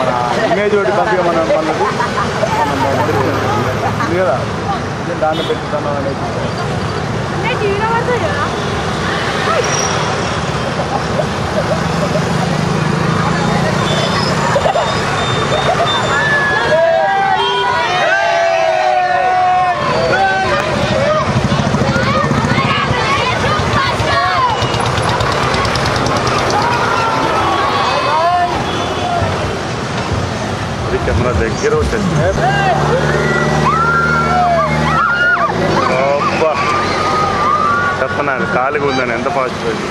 ఏమన్నా మన ఇమేజ్ ఒకటి పంపిగా మన మనకు మనం ఉంది కదా దాన్ని పెట్టుతాను అనేది అది camera దగ్గర వచ్చేసి చెప్పనా కాలుగా ఉందని ఎంత ఫాస్ట్ పోయింది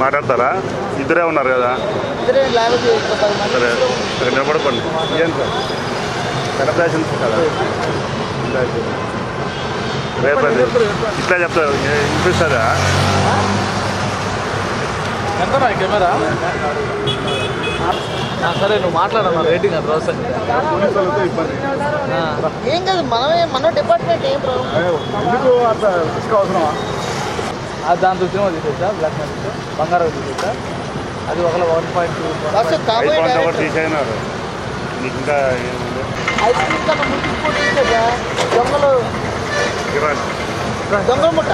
మాట్లాడతారా? ఇద్దరే ఉన్నారు కదా? సరే సరే నిలబడుకోండి. ఏం సార్? సెలబ్రేషన్స్ కదా. రేపు ఇట్లా చెప్తారు వినిపిస్తుందా ఎంత కెమెరా? సరే నువ్వు మాట్లాడన్నా రేటింగ్ అది రోజు ఏం కాదు మనమే మన డిపార్ట్మెంట్ ఏం ప్రాబ్లం ఎందుకు అట్లా రిస్క్ అవసరమా దాంతో సినిమా తీసేసా బ్లాక్ మ్యాజిక్ బంగారం తీసేసా అది ఒకవేళ వన్ పాయింట్ టూ నీకు ఇంకా దొంగలు దొంగల ముట్ట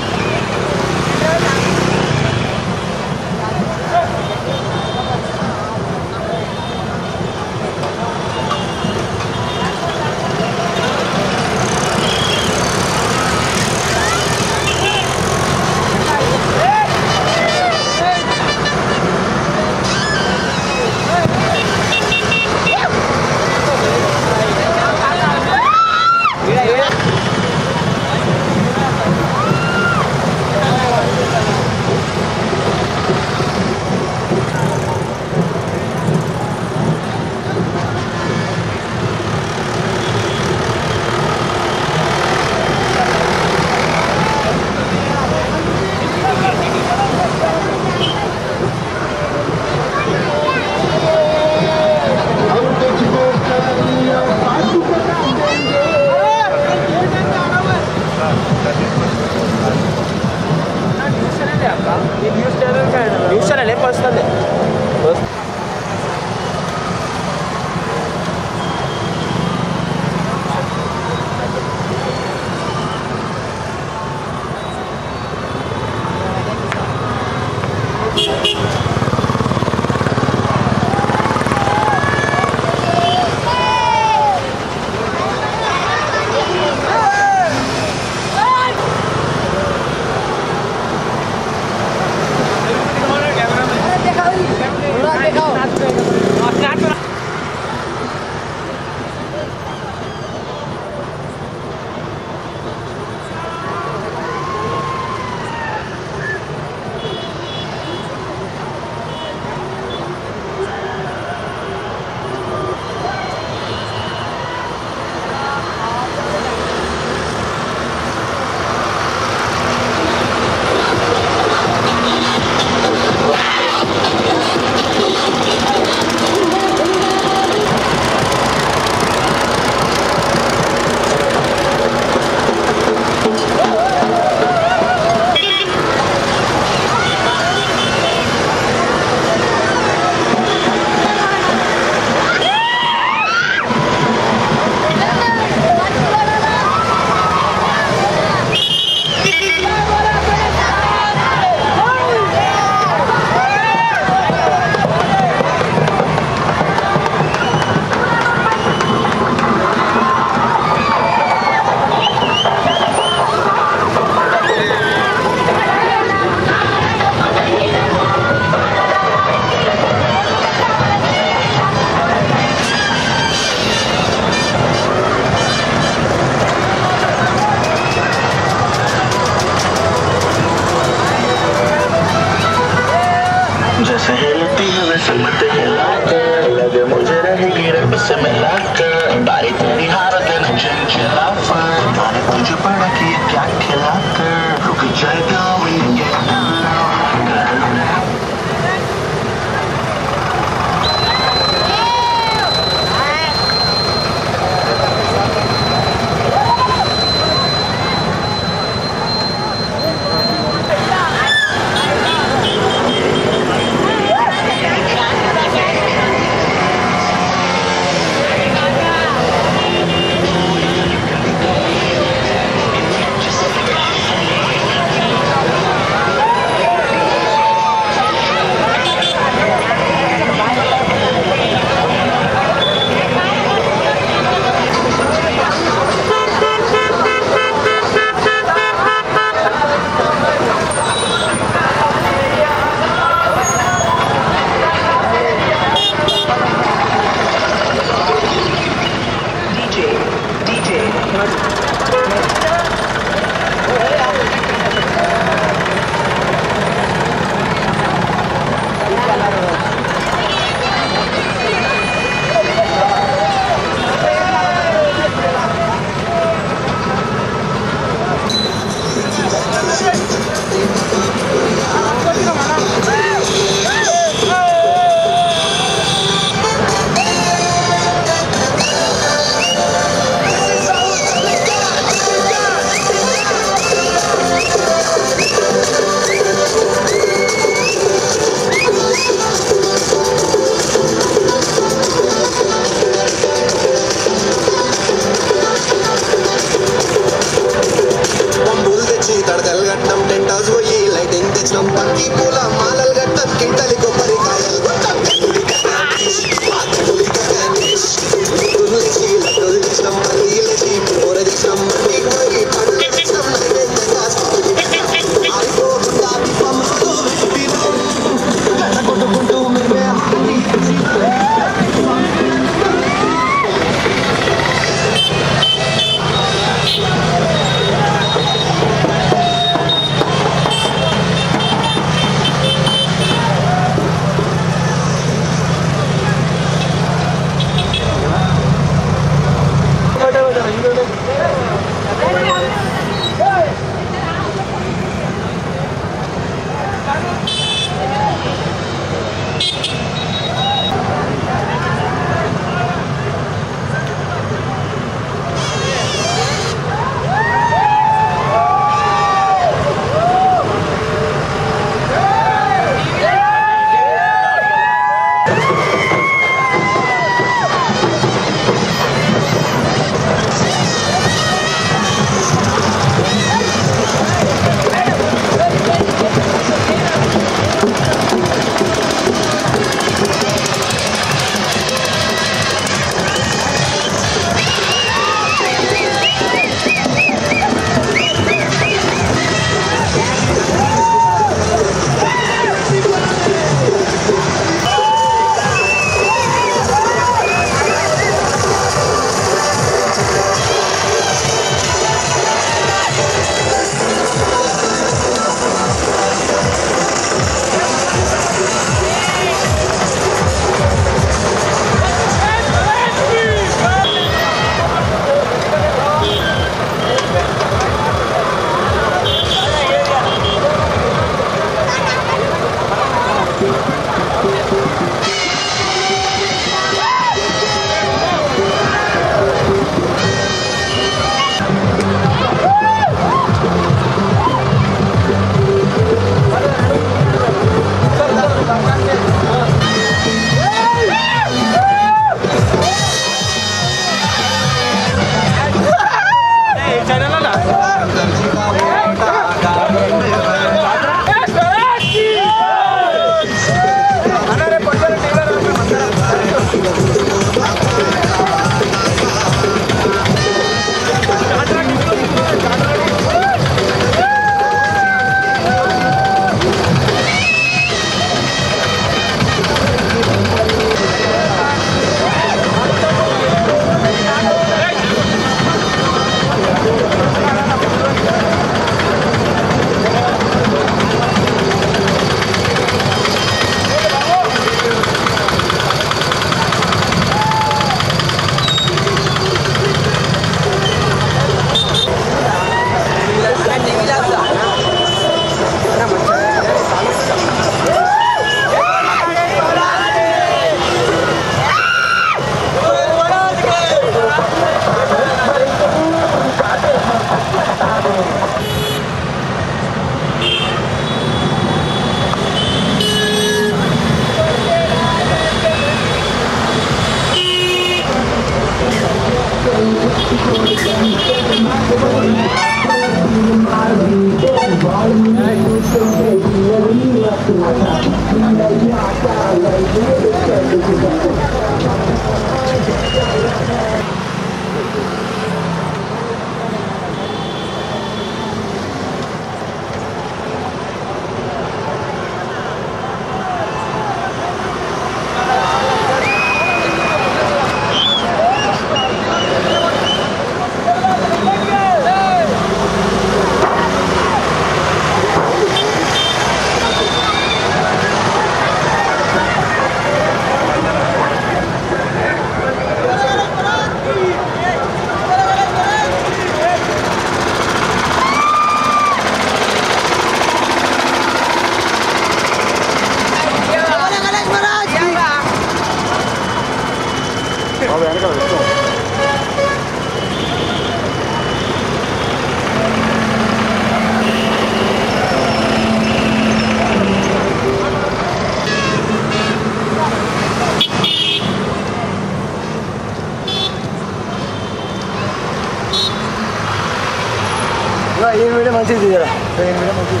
Đây người ta một chút.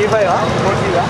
Viva, ó. Bom dia.